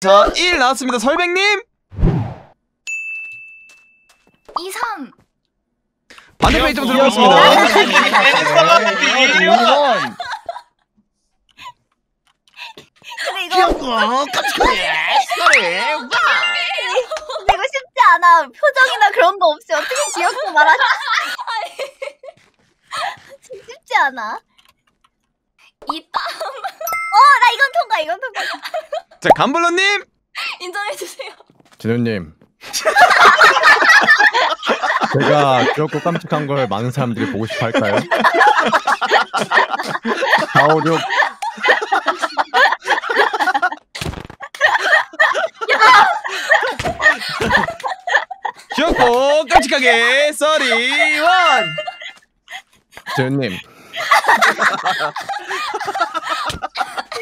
자, 1 나왔습니다. 설백님. 2, 3. 반대편에 좀 어, 들어갔습니다. 근데 이거 귀엽고 소리 쉽지 않아. 표정이나 그런 거 없이 어떻게 귀엽게 말하지? 쉽지 않아. 이따 어, 나 이건 통과, 이건 통과. 자, 감블러님. 인정해주세요. 진우님 제가 귀엽고 깜찍한 걸 많은 사람들이 보고 싶어 할까요? 456 귀엽고 깜찍하게 써리 원. 진우님